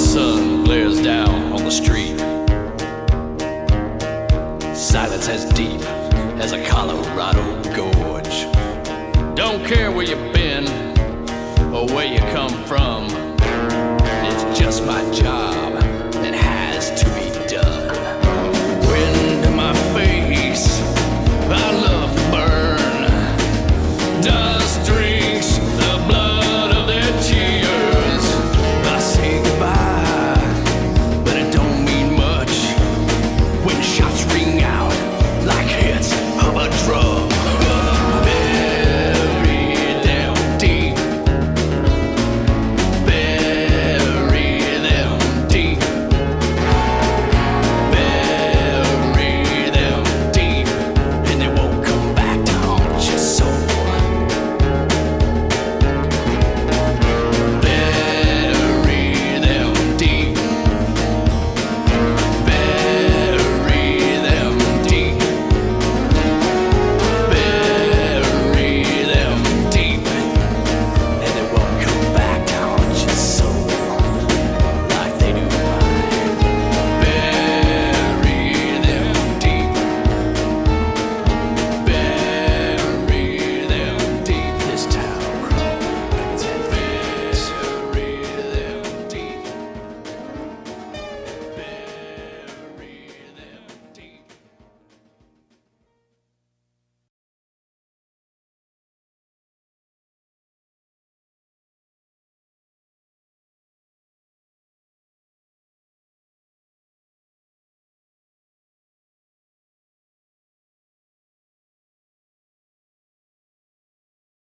sun glares down on the street. Silence as deep as a Colorado gorge. Don't care where you've been or where you come from. It's just my